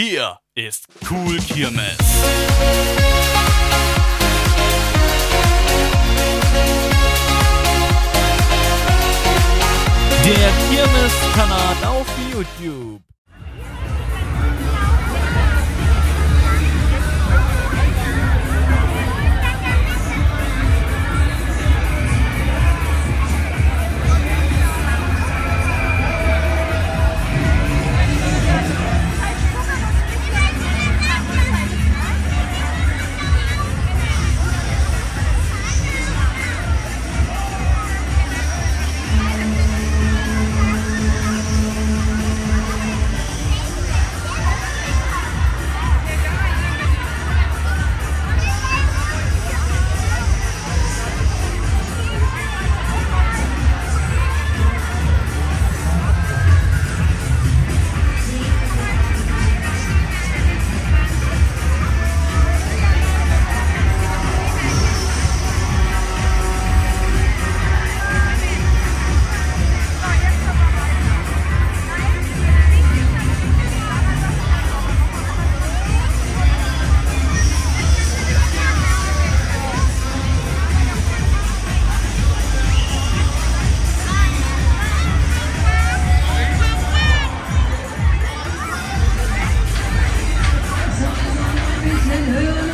Hier ist Cool Kirmes. Der Kirmes-Kanal auf YouTube. and who